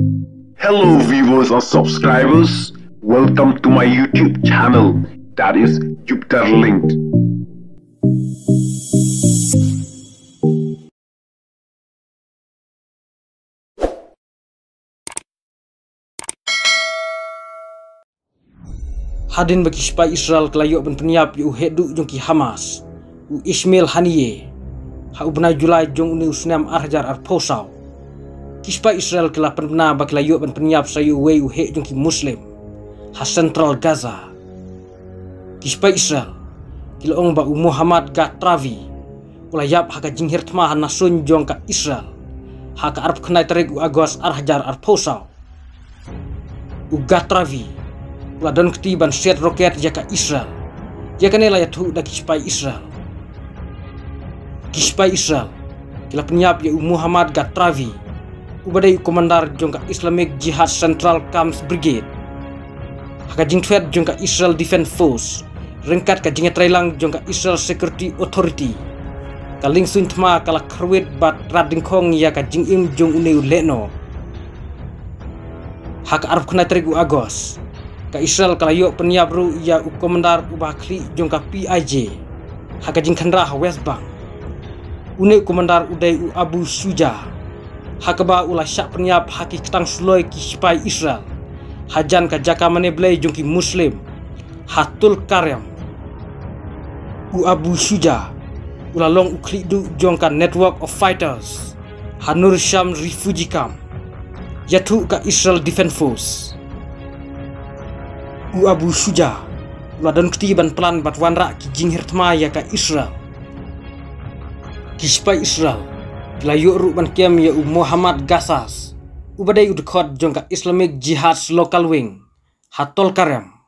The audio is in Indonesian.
Hello, viewers and subscribers. Welcome to my YouTube channel that is Jupiter Linked. Hadin bagi supaya Israel kelayuk ben peniap yu hedu jong ki Hamas. U Ismail Haniye. Ha u Julai jong uni usnam arjar ar posau. Kispa Israel kelah pernah bagi layuk ben peniap sayu we u he jong ki Muslim. Ha Central Gaza. Kispa Israel. Kila ong ba u Muhammad Gatravi. Ulayap haka jinghir tma nasun jong ka Israel. Haka arp kenai terik u agos arhajar ar posau. U Gatravi la don kti ban set roket jaka Israel. Jaka ne la ya tu da kispai Israel. Kispai Israel. Kila penyap ya Muhammad Gatravi. Ubadai komandar jongka Islamic Jihad Central Camps Brigade. Haka jingtwet jongka Israel Defense Force. Ringkat ka jingat railang jongka Israel Security Authority. Kaling sun tma kala kerwit bat rading kong ya ka jingim jong uneu leno. Haka arab kena terigu Agos ka Israel kala yok peniap ru ya u komandar u bakli jong ka PIJ haka jing khandra ha West Bank une komandar udai u Abu Suja haka ba ula syak peniap haki ketang sloi ki sipai Israel. Hajan ka jaka mane blai jong ki muslim hatul karyam. U Abu Suja ula long u klik du jong ka network of fighters Hanur Sham refugee camp yatu ka Israel Defense Force. U Abu Shuja ladon ketiban pelan bat wanra ki jinghir ka Israel. Kispai Israel kila yu ru ban kem ya Muhammad Gassas u badai u dekot jong ka Islamic Jihad Local Wing. Hatol karem